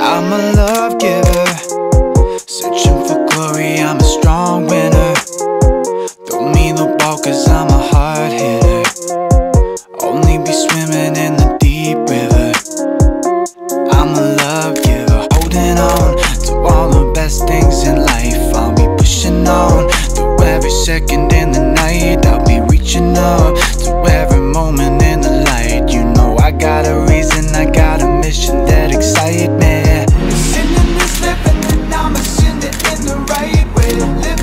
I'm a love giver. Searching for glory, I'm a strong winner. Throw me the ball cause I'm a hard hitter. Only be swimming in the deep river. I'm a love giver Holding on to all the best things in life. I'll be pushing on Through every second in the night. I'll Living.